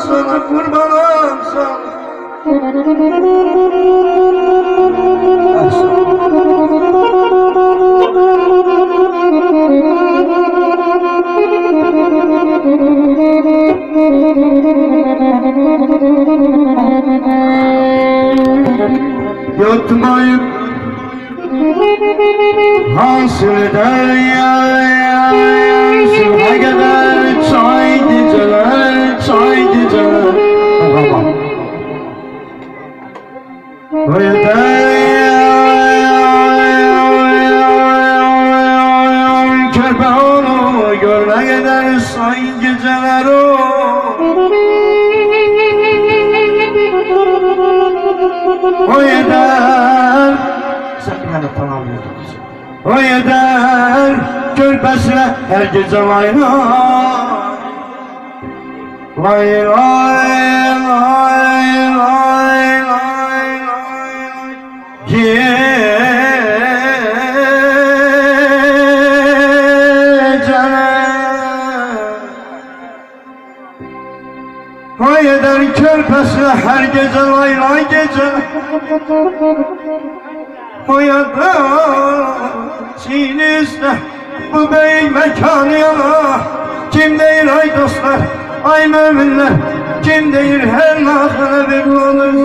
sana kurbanım sana. Yutmayıp Hasreden Sıra Onu görme gider say geceler o O yeter Sen yani tamamlıyordun O yeter Körpesine her gece vay Vay vay vay Vay eder körpesine her gece vay vay gece. Hayata sinizde bu bey mekanı yana. Kim değil ay dostlar ay müminler. Kim değil her nakına bir olursun